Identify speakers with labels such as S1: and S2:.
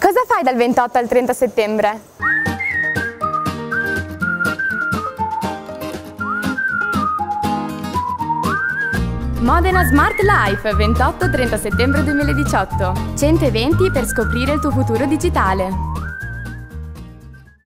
S1: Cosa fai dal 28 al 30 settembre? Modena Smart Life 28-30 settembre 2018 120 per scoprire il tuo futuro digitale